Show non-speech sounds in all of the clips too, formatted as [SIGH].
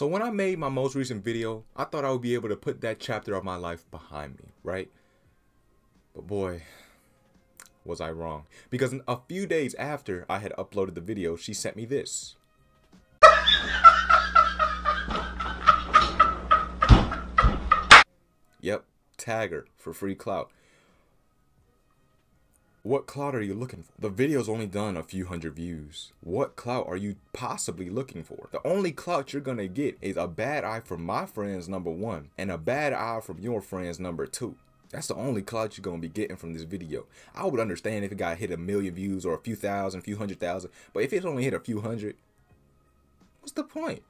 So when I made my most recent video, I thought I would be able to put that chapter of my life behind me, right? But boy, was I wrong. Because a few days after I had uploaded the video, she sent me this. Yep, tagger for free clout. What clout are you looking for? The video's only done a few hundred views. What clout are you possibly looking for? The only clout you're gonna get is a bad eye from my friends, number one, and a bad eye from your friends, number two. That's the only clout you're gonna be getting from this video. I would understand if it got hit a million views or a few thousand, a few hundred thousand, but if it's only hit a few hundred, what's the point?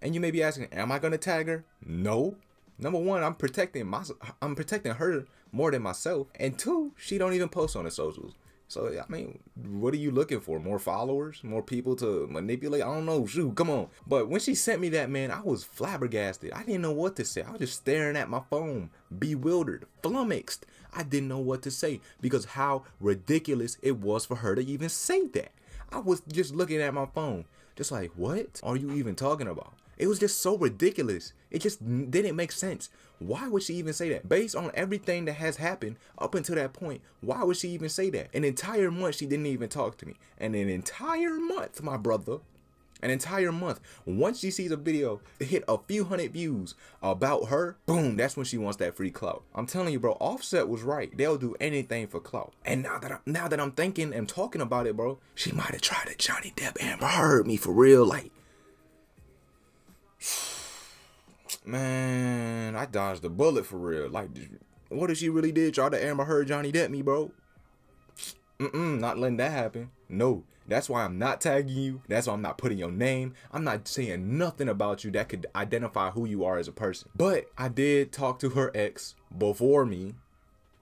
And you may be asking, am I gonna tag her? No. Number one, I'm protecting my, I'm protecting her more than myself, and two, she don't even post on the socials. So I mean, what are you looking for? More followers? More people to manipulate? I don't know. Shoot, come on. But when she sent me that, man, I was flabbergasted. I didn't know what to say. I was just staring at my phone, bewildered, flummoxed. I didn't know what to say because how ridiculous it was for her to even say that. I was just looking at my phone, just like, what are you even talking about? It was just so ridiculous. It just didn't make sense. Why would she even say that? Based on everything that has happened up until that point, why would she even say that? An entire month she didn't even talk to me. And an entire month, my brother, an entire month. Once she sees a video hit a few hundred views about her, boom, that's when she wants that free clout. I'm telling you, bro, Offset was right. They'll do anything for clout. And now that I, now that I'm thinking and talking about it, bro, she might have tried to Johnny Depp Amber Heard me for real, like. Man, I dodged the bullet for real. Like, what if she really did try to Amber Heard Johnny Depp me, bro? Mm-mm, not letting that happen. No, that's why I'm not tagging you. That's why I'm not putting your name. I'm not saying nothing about you that could identify who you are as a person. But I did talk to her ex before me,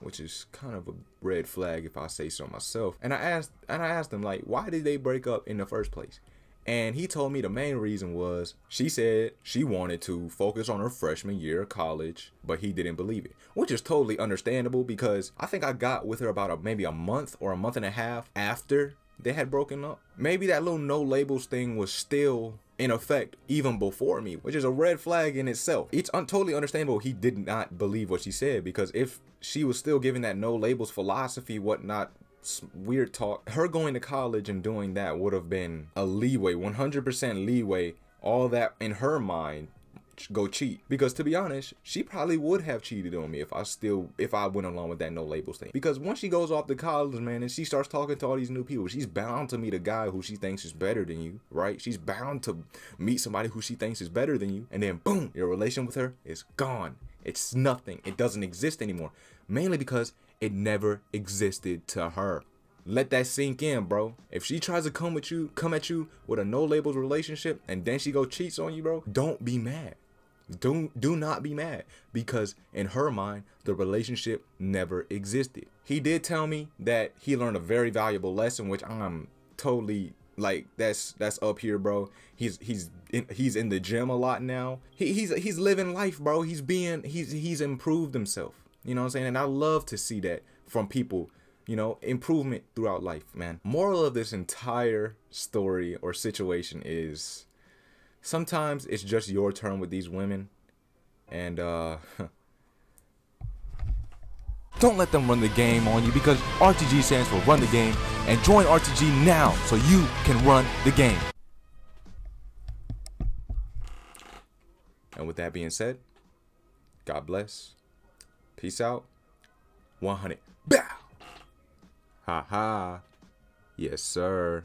which is kind of a red flag if I say so myself. And I asked and I asked them like, why did they break up in the first place? And he told me the main reason was she said she wanted to focus on her freshman year of college, but he didn't believe it, which is totally understandable because I think I got with her about a, maybe a month or a month and a half after they had broken up. Maybe that little no labels thing was still in effect even before me, which is a red flag in itself. It's un totally understandable he did not believe what she said because if she was still giving that no labels philosophy, whatnot, weird talk. Her going to college and doing that would have been a leeway, 100% leeway. All that in her mind go cheat because to be honest she probably would have cheated on me if i still if i went along with that no labels thing because once she goes off to college man and she starts talking to all these new people she's bound to meet a guy who she thinks is better than you right she's bound to meet somebody who she thinks is better than you and then boom your relation with her is gone it's nothing it doesn't exist anymore mainly because it never existed to her. Let that sink in, bro. If she tries to come with you, come at you with a no labels relationship and then she go cheats on you, bro, don't be mad. Don't do not be mad because in her mind the relationship never existed. He did tell me that he learned a very valuable lesson which I'm totally like that's that's up here bro he's he's in, he's in the gym a lot now he, he's he's living life bro he's being he's he's improved himself you know what I'm saying? And I love to see that from people, you know, improvement throughout life, man. Moral of this entire story or situation is sometimes it's just your turn with these women. And, uh, [LAUGHS] don't let them run the game on you because RTG stands for run the game and join RTG now so you can run the game. And with that being said, God bless. Peace out. 100. Bow. Ha ha. Yes, sir.